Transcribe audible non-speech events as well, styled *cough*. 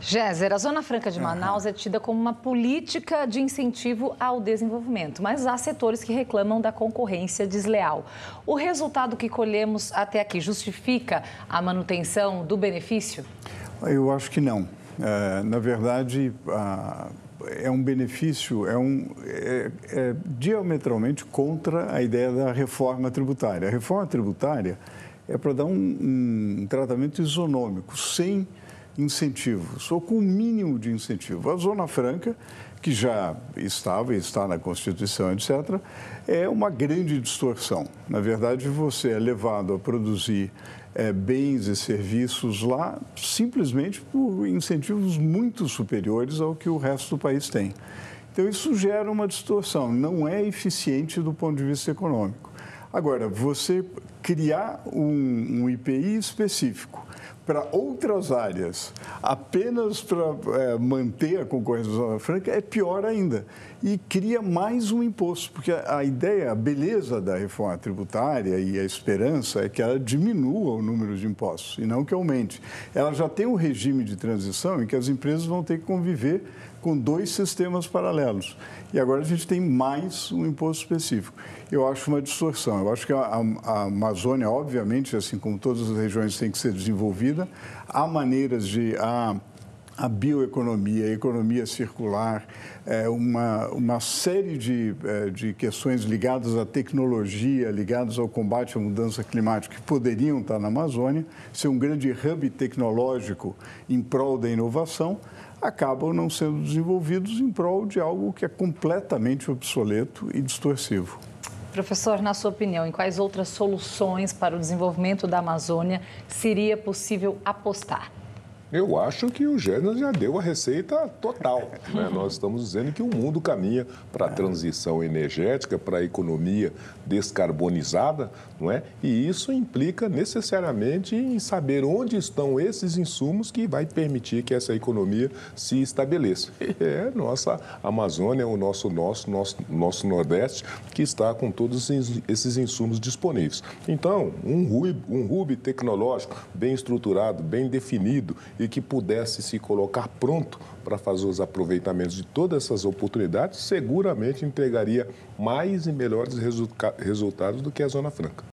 Géser, a Zona Franca de Manaus é tida como uma política de incentivo ao desenvolvimento, mas há setores que reclamam da concorrência desleal. O resultado que colhemos até aqui justifica a manutenção do benefício? Eu acho que não. É, na verdade, é um benefício, é, um, é, é diametralmente contra a ideia da reforma tributária. A reforma tributária é para dar um, um tratamento isonômico, sem incentivos, ou com o mínimo de incentivo. A Zona Franca, que já estava e está na Constituição, etc., é uma grande distorção. Na verdade, você é levado a produzir é, bens e serviços lá simplesmente por incentivos muito superiores ao que o resto do país tem. Então, isso gera uma distorção, não é eficiente do ponto de vista econômico. Agora, você criar um, um IPI específico para outras áreas, apenas para é, manter a concorrência da Zona Franca, é pior ainda. E cria mais um imposto, porque a, a ideia, a beleza da reforma tributária e a esperança é que ela diminua o número de impostos e não que aumente. Ela já tem um regime de transição em que as empresas vão ter que conviver com dois sistemas paralelos. E agora a gente tem mais um imposto específico. Eu acho uma distorção. Eu acho que a, a, Amazônia, obviamente, assim como todas as regiões, tem que ser desenvolvida. Há maneiras de. Há, a bioeconomia, a economia circular, é, uma, uma série de, é, de questões ligadas à tecnologia, ligadas ao combate à mudança climática, que poderiam estar na Amazônia, ser um grande hub tecnológico em prol da inovação acabam não sendo desenvolvidos em prol de algo que é completamente obsoleto e distorsivo. Professor, na sua opinião, em quais outras soluções para o desenvolvimento da Amazônia seria possível apostar? Eu acho que o Gênesis já deu a receita total. Né? Nós estamos dizendo que o mundo caminha para a transição energética, para a economia descarbonizada, não é? E isso implica necessariamente em saber onde estão esses insumos que vai permitir que essa economia se estabeleça. *laughs* É nossa Amazônia, o nosso, nosso, nosso, nosso Nordeste, que está com todos esses insumos disponíveis. Então, um hub, um hub tecnológico bem estruturado, bem definido e que pudesse se colocar pronto para fazer os aproveitamentos de todas essas oportunidades, seguramente entregaria mais e melhores resultados do que a Zona Franca.